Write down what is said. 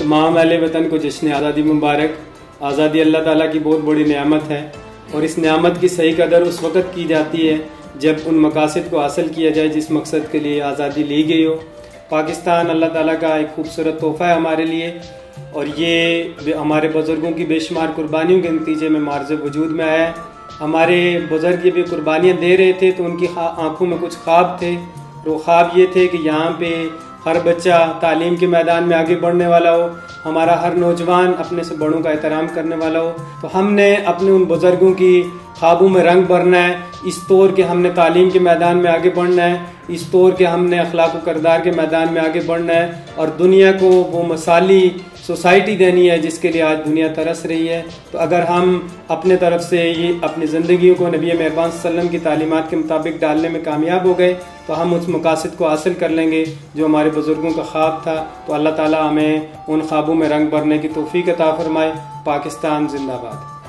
تمام اہل وطن کو جشن آزادی مبارک۔ آزادی اللہ تعالیٰ کی بہت بڑی نعمت ہے اور اس نعمت کی صحیح قدر اس وقت کی جاتی ہے جب ان مقاصد کو حاصل کیا جائے جس مقصد کے لیے آزادی لی گئی ہو۔ پاکستان اللہ تعالیٰ کا ایک خوبصورت تحفہ ہے ہمارے لیے اور یہ ہمارے بزرگوں کی بے شمار قربانیوں کے نتیجے میں مارز وجود میں آیا ہے۔ ہمارے بزرگ یہ بھی قربانیاں دے رہے تھے تو ان کی آنکھوں میں کچھ خواب تھے۔ وہ خواب یہ تھے کہ یہاں پہ ہر بچہ تعلیم کے میدان میں آگے بڑھنے والا ہو، ہمارا ہر نوجوان اپنے سے بڑوں کا احترام کرنے والا ہو۔ تو ہم نے اپنے ان بزرگوں کی خوابوں میں رنگ بھرنا ہے۔ اس طور کے ہم نے تعلیم کے میدان میں آگے بڑھنا ہے۔ اس طور کے ہم نے اخلاق و کردار کے میدان میں آگے بڑھنا ہے۔ اور دنیا کو وہ مثالی سوسائٹی دینی ہے جس کے لیے آج دنیا ترس رہی ہے، تو اگر ہم اپنے طرف سے یہ اپنی زندگیوں کو نبی مہربان صلی اللہ علیہ وسلم کی تعلیمات کے مطابق ڈالنے میں کامیاب ہو گئے، تو ہم اس مقاصد کو حاصل کر لیں گے جو ہمارے بزرگوں کا خواب تھا۔ تو اللہ تعالیٰ ہمیں ان خوابوں میں رنگ بھرنے کی توفیق عطا فرمائے۔ پاکستان زندہ باد۔